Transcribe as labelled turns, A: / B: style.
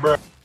A: Bruh.